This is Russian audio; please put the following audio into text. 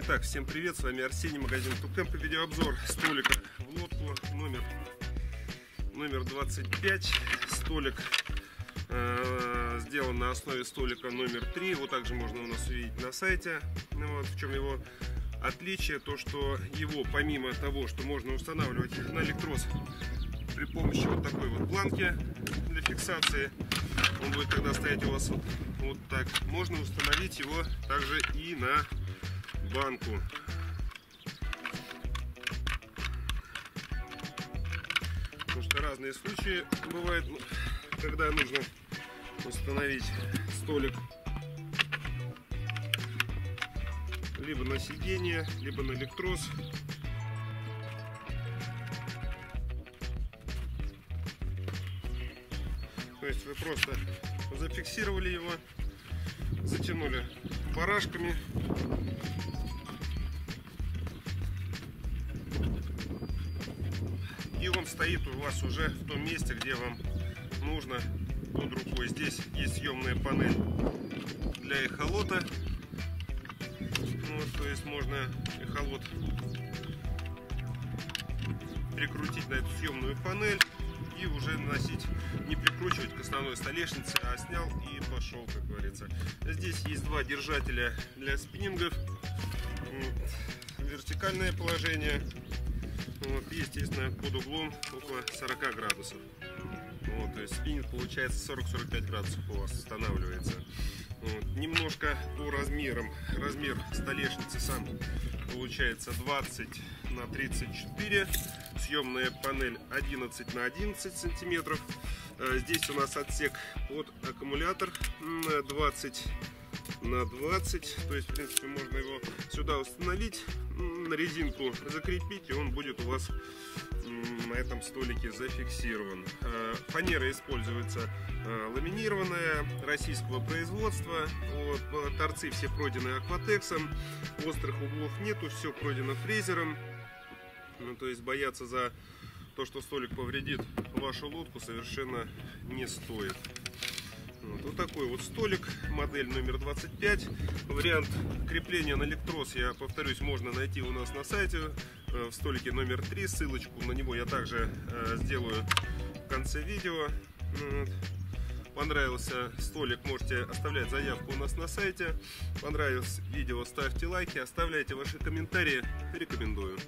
Итак, всем привет, с вами Арсений, магазин Тукэмп и видеообзор столика в лодку номер, номер 25. Столик э, сделан на основе столика номер 3, его также можно у нас увидеть на сайте. Ну, вот, в чем его отличие, то что его помимо того, что можно устанавливать на электрос при помощи вот такой вот планки для фиксации, он будет тогда стоять у вас вот, вот так, можно установить его также и на банку. Потому что разные случаи бывают, ну, когда нужно установить столик либо на сиденье, либо на электрос. То есть вы просто зафиксировали его, затянули барашками и он стоит у вас уже в том месте, где вам нужно под рукой. Здесь есть съемная панель для эхолота. Вот, то есть можно эхолот прикрутить на эту съемную панель и уже наносить, не прикручивать к основной столешнице, а снял и пошел, как говорится. Здесь есть два держателя для спиннингов. Вертикальное положение вот, и, естественно, под углом около 40 градусов. Вот, то есть спиннинг получается 40-45 градусов у вас устанавливается. Вот, немножко по размерам. Размер столешницы сам получается 20 на 34. Съемная панель 11 на 11 сантиметров. Э, здесь у нас отсек под аккумулятор 20 на 20. То есть, в принципе, можно его сюда установить на резинку закрепить, и он будет у вас на этом столике зафиксирован. Э, фанера используется э, ламинированная, российского производства. Вот, торцы все пройдены акватексом, острых углов нету, все пройдено фрезером. Ну, то есть бояться за то, что столик повредит вашу лодку, совершенно не стоит. Вот, вот такой вот столик, модель номер 25. Вариант крепления на электрос, я повторюсь, можно найти у нас на сайте э, в столике номер 3. Ссылочку на него я также э, сделаю в конце видео. Вот. Понравился столик, можете оставлять заявку у нас на сайте. Понравилось видео, ставьте лайки, оставляйте ваши комментарии. Рекомендую.